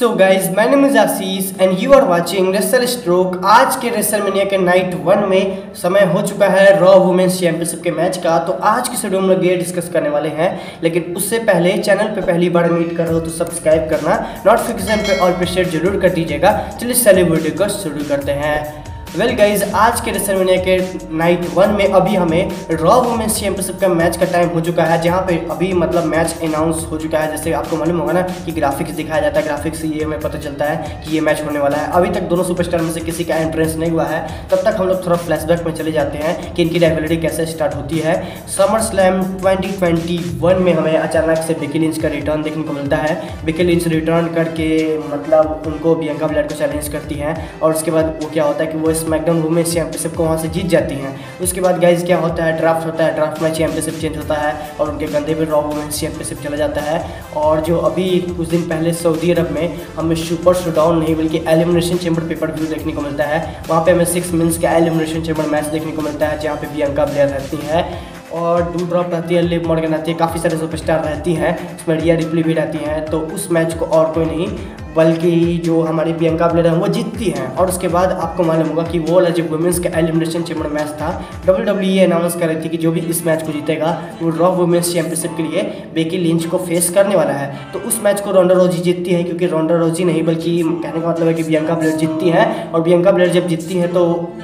So guys my name is Ashish and you are watching wrestle stroke आज के WrestleMania के night one में समय हो चुका है रॉ वुमेन्स चैंपियनशिप के मैच का। तो आज के शेड्यूल में लोग ये डिस्कस करने वाले हैं। लेकिन उससे पहले चैनल पे पहली बार मीट कर रहे हो तो सब्सक्राइब करना। नोटिफिकेशन पे ऑल पे शेयर ज़रूर कर दीजिएगा। चलिए सेलिब्रिटी को शुरू करते हैं। वेल well गाइज़ आज के रेसलमेनिया के नाइट वन में अभी हमें रॉ वुमेंस चैंपियनशिप का मैच का टाइम हो चुका है, जहाँ पे अभी मतलब मैच अनाउंस हो चुका है। जैसे आपको मालूम होगा ना कि ग्राफिक्स दिखाया जाता है ग्राफिक्स से ये हमें पता चलता है कि ये मैच होने वाला है। अभी तक दोनों सुपरस्टार में से किसी का एंट्रेंस नहीं हुआ है। तब तक हम लोग थोड़ा फ्लैशबैक में चले जाते हैं कि इनकी रेवलिटी कैसे स्टार्ट होती है। समर स्लैम ट्वेंटी में हमें अचानक से बिकी लिंच का रिटर्न देखने को मिलता है। बिकी लिंच रिटर्न करके मतलब उनको बियंका ब्लैड को चैलेंज करती हैं और उसके बाद वो क्या होता है कि वो स्मैकडाउन वुमेंस चैंपियनशिप को वहाँ से जीत जाती हैं। उसके बाद गाइज़ क्या होता है? ड्राफ्ट होता है। ड्राफ्ट में चैंपियनशिप चेंज होता है और उनके कंधे पर रॉ वुमेंस चैंपियनशिप चला जाता है। और जो अभी कुछ दिन पहले सऊदी अरब में हमें सुपर शोडाउन नहीं, बल्कि एलिमिनेशन चैम्बर पेपर व्यू देखने को मिलता है। वहाँ पर हमें सिक्स मिनट्स का एलिमिनेशन चैम्बर मैच देखने को मिलता है, जहाँ पे बियंका प्लेयर रहती है। और डू ड्रॉप रहती है लिप मॉर्गन रहती है, काफ़ी सारे सुपरस्टार रहती हैं, उसमें रिया रिप्ली भी रहती हैं तो उस मैच को और कोई नहीं। बल्कि जो हमारी प्रियंका प्लेयर हैं, वो जीतती हैं। और उसके बाद आपको मालूम होगा कि वो वाला जो वुमेंस का एलिमिनेशन चैम्बर मैच था। डब्ल्यू डब्ल्यू ये अनाउंस कर रही थी कि जो भी इस मैच को जीतेगा, वो रॉ वुमेंस चैंपियनशिप के लिए बेकी लिंच को फेस करने वाला है। तो उस मैच को रोंडा रोजी जीतती है, क्योंकि रोंडा रोजी नहीं, बल्कि कहने का मतलब है कि प्रियंका प्लेयर जीतती हैं। और प्रियंका प्लेयर जब जीतती है तो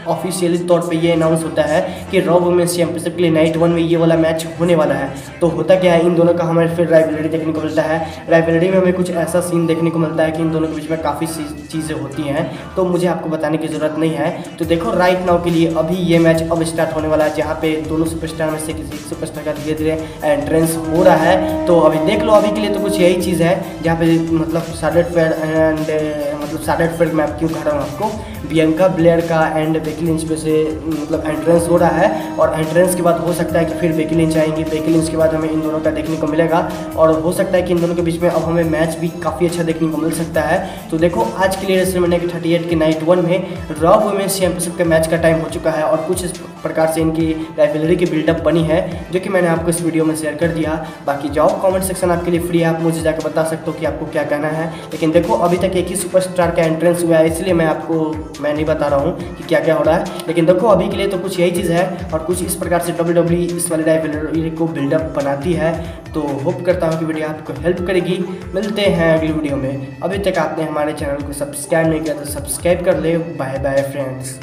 ऑफिशियली तौर पर ये अनाउंस होता है कि रॉ वुमेंस चैंपियनशिप के लिए नाइट वन में ये वाला मैच होने वाला है। तो होता क्या है, इन दोनों का हमें फिर राइवलरी देखने को मिलता है। राइवलरी में हमें कुछ ऐसा सीन देखने को मिलता है कि इन दोनों के बीच में काफ़ी चीज़ें होती हैं तो मुझे आपको बताने की ज़रूरत नहीं है। तो देखो राइट नाउ के लिए अभी ये मैच अब स्टार्ट होने वाला है, जहाँ पे दोनों सुपरस्टार में से किसी सुपरस्टार का धीरे धीरे एंट्रेंस हो रहा है। तो अभी देख लो, अभी के लिए तो कुछ यही चीज़ है, जहाँ पे मतलब साडेड फेयर एंड मतलब साडेड फेयर मैं क्यों कह रहा हूँ आपको? बियंका ब्लेयर का एंड बेकी लिंच में से मतलब एंट्रेंस हो रहा है और एंट्रेंस के बाद हो सकता है कि फिर बेकी लिंच आएँगी। बेकी लिंच के बाद हमें इन दोनों का देखने को मिलेगा और हो सकता है कि इन दोनों के बीच में अब हमें मैच भी काफ़ी अच्छा देखने को मिल सकता है। तो देखो, आज के लिए रेसलमेनिया के थर्टी एट के नाइट वन में रॉ वुमेंस चैंपियनशिप का मैच का टाइम हो चुका है और कुछ प्रकार से इनकी राइवलरी की बिल्डअप बनी है, जो कि मैंने आपको इस वीडियो में शेयर कर दिया। बाकी जाओ कमेंट सेक्शन आपके लिए फ्री है। आप मुझे जाकर बता सकते हो कि आपको क्या कहना है। लेकिन देखो, अभी तक एक ही सुपरस्टार का एंट्रेंस हुआ है इसलिए मैं आपको, मैं नहीं बता रहा हूँ कि क्या क्या हो रहा है। लेकिन देखो, अभी के लिए तो कुछ यही चीज़ है और कुछ इस प्रकार से डब्ल्यू डब्ल्यू इस वाले डाइव को बिल्डअप बनाती है। तो होप करता हूँ कि वीडियो आपको हेल्प करेगी। मिलते हैं अगली वीडियो में। अभी तक आपने हमारे चैनल को सब्सक्राइब नहीं किया तो सब्सक्राइब कर ले। Bye bye friends